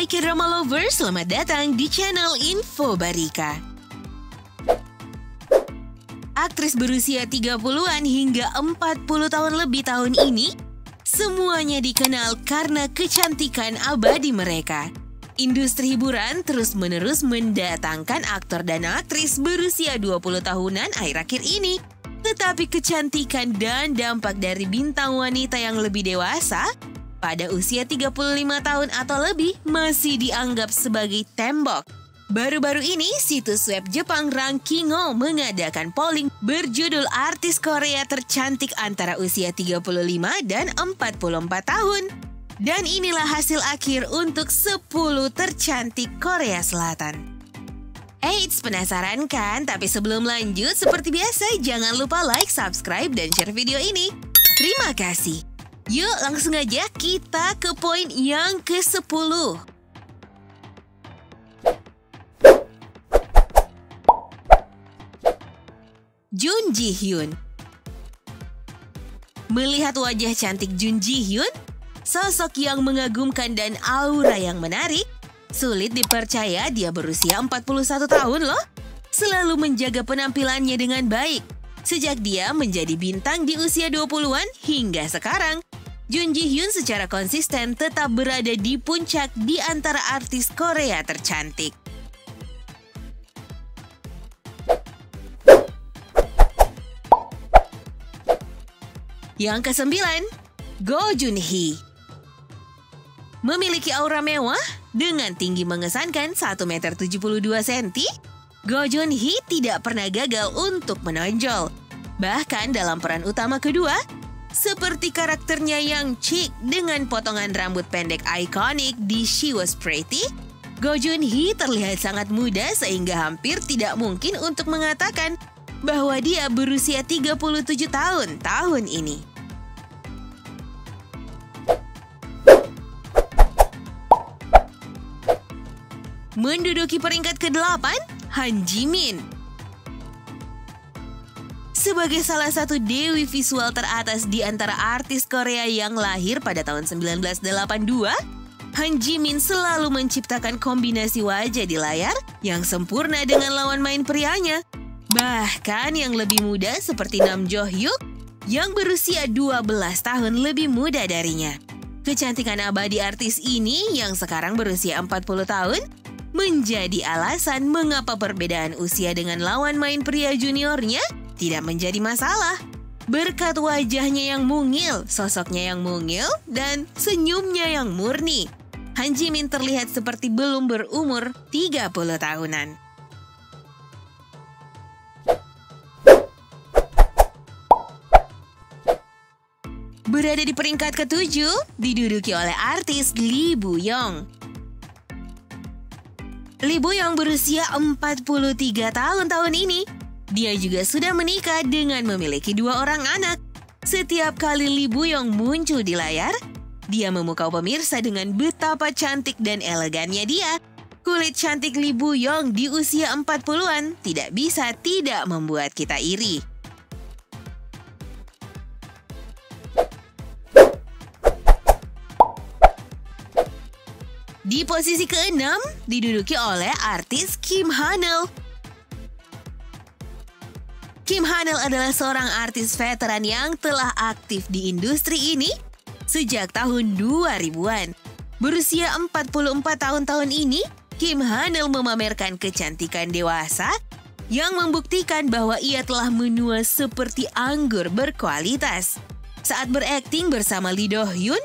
Hai K-drama lovers, selamat datang di channel Info Barika. Aktris berusia 30-an hingga 40 tahun lebih tahun ini, semuanya dikenal karena kecantikan abadi mereka. Industri hiburan terus-menerus mendatangkan aktor dan aktris berusia 20 tahunan akhir-akhir ini. Tetapi kecantikan dan dampak dari bintang wanita yang lebih dewasa pada usia 35 tahun atau lebih masih dianggap sebagai tembok. Baru-baru ini, situs web Jepang Rankingo mengadakan polling berjudul artis Korea tercantik antara usia 35 dan 44 tahun. Dan inilah hasil akhir untuk 10 tercantik Korea Selatan. Eits, penasaran kan? Tapi sebelum lanjut, seperti biasa, jangan lupa like, subscribe, dan share video ini. Terima kasih. Yuk langsung aja kita ke poin yang ke-10. Jun Ji Hyun Melihat wajah cantik Jun Ji Hyun, sosok yang mengagumkan dan aura yang menarik, sulit dipercaya dia berusia 41 tahun loh. Selalu menjaga penampilannya dengan baik. Sejak dia menjadi bintang di usia 20-an hingga sekarang, Jun Ji Hyun secara konsisten tetap berada di puncak di antara artis Korea tercantik. Yang kesembilan, Go Jun Hee. Memiliki aura mewah dengan tinggi mengesankan 1 meter 72 cm, Go Jun Hee tidak pernah gagal untuk menonjol. Bahkan dalam peran utama kedua, seperti karakternya yang chic dengan potongan rambut pendek ikonik di She Was Pretty, Go Jun Hee terlihat sangat muda sehingga hampir tidak mungkin untuk mengatakan bahwa dia berusia 37 tahun tahun ini. Menduduki peringkat ke-8, Han Jimin. Sebagai salah satu dewi visual teratas di antara artis Korea yang lahir pada tahun 1982, Han Jimin selalu menciptakan kombinasi wajah di layar yang sempurna dengan lawan main prianya. Bahkan yang lebih muda seperti Nam Jo Hyuk yang berusia 12 tahun lebih muda darinya. Kecantikan abadi artis ini yang sekarang berusia 40 tahun menjadi alasan mengapa perbedaan usia dengan lawan main pria juniornya tidak menjadi masalah. Berkat wajahnya yang mungil, sosoknya yang mungil, dan senyumnya yang murni, Han Jimin terlihat seperti belum berumur 30 tahunan. Berada di peringkat ketujuh, diduduki oleh artis Lee Bu Yong. Libu yang berusia 43 tahun tahun ini. Dia juga sudah menikah dengan memiliki dua orang anak. Setiap kali Libu yang muncul di layar, dia memukau pemirsa dengan betapa cantik dan elegannya dia. Kulit cantik Libu Yong di usia 40-an tidak bisa tidak membuat kita iri. Di posisi keenam diduduki oleh artis Kim Hanel. Kim Hanel adalah seorang artis veteran yang telah aktif di industri ini sejak tahun 2000-an. Berusia 44 tahun-tahun ini, Kim Hanel memamerkan kecantikan dewasa yang membuktikan bahwa ia telah menua seperti anggur berkualitas. Saat berakting bersama Lee Do Hyun,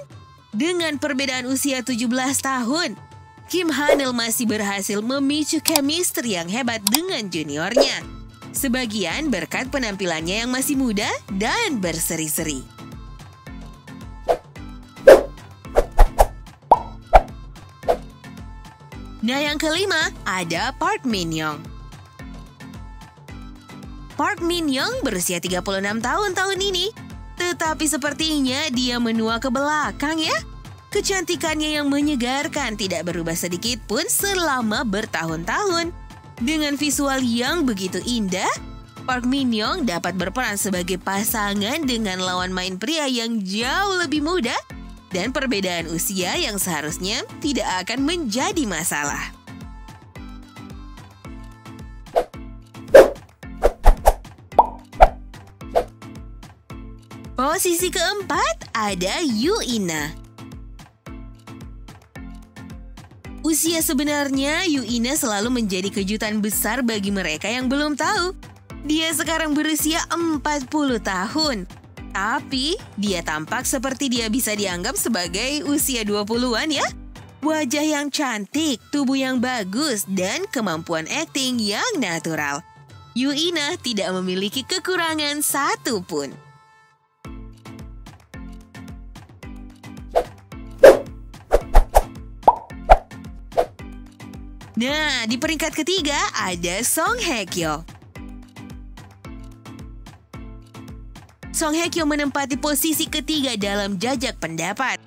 dengan perbedaan usia 17 tahun, Kim Hanel masih berhasil memicu chemistry yang hebat dengan juniornya. Sebagian berkat penampilannya yang masih muda dan berseri-seri. Nah yang kelima ada Park Min Young. Park Min Young berusia 36 tahun tahun ini tetapi sepertinya dia menua ke belakang ya. Kecantikannya yang menyegarkan tidak berubah sedikit pun selama bertahun-tahun. Dengan visual yang begitu indah, Park Min Young dapat berperan sebagai pasangan dengan lawan main pria yang jauh lebih muda dan perbedaan usia yang seharusnya tidak akan menjadi masalah. Posisi keempat ada Yuina. Usia sebenarnya Yuina selalu menjadi kejutan besar bagi mereka yang belum tahu. Dia sekarang berusia 40 tahun. Tapi dia tampak seperti dia bisa dianggap sebagai usia 20-an ya. Wajah yang cantik, tubuh yang bagus, dan kemampuan akting yang natural. Yuina tidak memiliki kekurangan satupun. Nah, di peringkat ketiga ada Song Hye Kyo. Song Hye Kyo menempati posisi ketiga dalam jajak pendapat.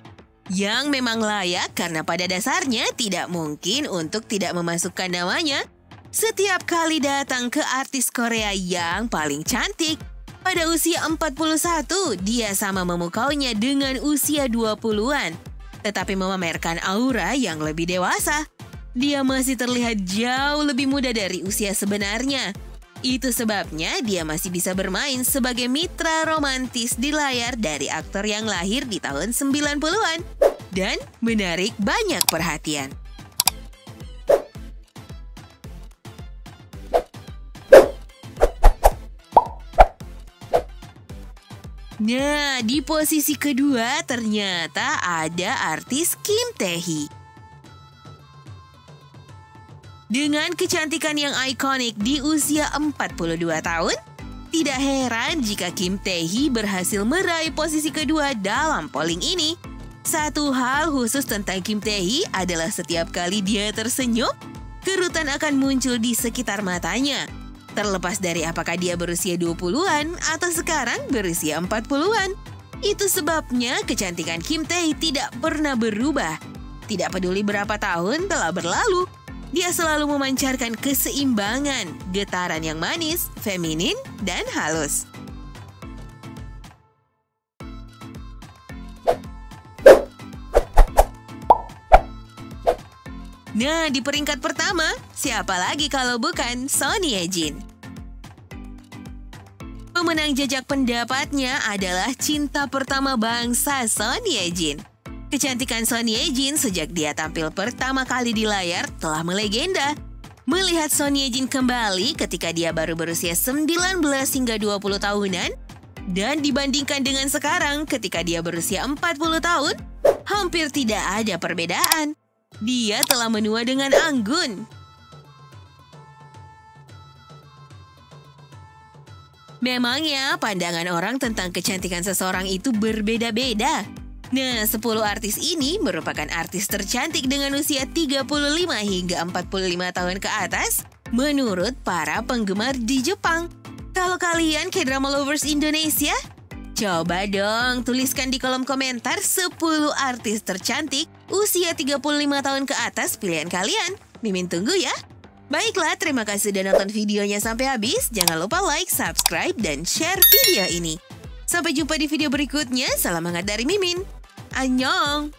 Yang memang layak karena pada dasarnya tidak mungkin untuk tidak memasukkan namanya setiap kali datang ke artis Korea yang paling cantik. Pada usia 41, dia sama memukaunya dengan usia 20-an, tetapi memamerkan aura yang lebih dewasa dia masih terlihat jauh lebih muda dari usia sebenarnya. Itu sebabnya dia masih bisa bermain sebagai mitra romantis di layar dari aktor yang lahir di tahun 90-an dan menarik banyak perhatian. Nah, di posisi kedua ternyata ada artis Kim Tae Hee. Dengan kecantikan yang ikonik di usia 42 tahun, tidak heran jika Kim Tae Hee berhasil meraih posisi kedua dalam polling ini. Satu hal khusus tentang Kim Tae Hee adalah setiap kali dia tersenyum, kerutan akan muncul di sekitar matanya. Terlepas dari apakah dia berusia 20-an atau sekarang berusia 40-an. Itu sebabnya kecantikan Kim Tae Hee tidak pernah berubah. Tidak peduli berapa tahun telah berlalu, dia selalu memancarkan keseimbangan, getaran yang manis, feminin, dan halus. Nah, di peringkat pertama, siapa lagi kalau bukan Sony Ejin? Pemenang jajak pendapatnya adalah cinta pertama bangsa Sony Ejin. Kecantikan Sonny Jin sejak dia tampil pertama kali di layar telah melegenda. Melihat Sonny Jin kembali ketika dia baru berusia 19 hingga 20 tahunan, dan dibandingkan dengan sekarang ketika dia berusia 40 tahun, hampir tidak ada perbedaan. Dia telah menua dengan anggun. Memangnya pandangan orang tentang kecantikan seseorang itu berbeda-beda. Nah, 10 artis ini merupakan artis tercantik dengan usia 35 hingga 45 tahun ke atas menurut para penggemar di Jepang. Kalau kalian K-drama lovers Indonesia, coba dong tuliskan di kolom komentar 10 artis tercantik usia 35 tahun ke atas pilihan kalian. Mimin tunggu ya. Baiklah, terima kasih sudah nonton videonya sampai habis. Jangan lupa like, subscribe, dan share video ini. Sampai jumpa di video berikutnya. Salam hangat dari Mimin. Annyeong!